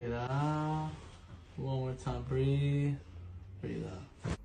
Breathe out. One more time. Breathe. Breathe out.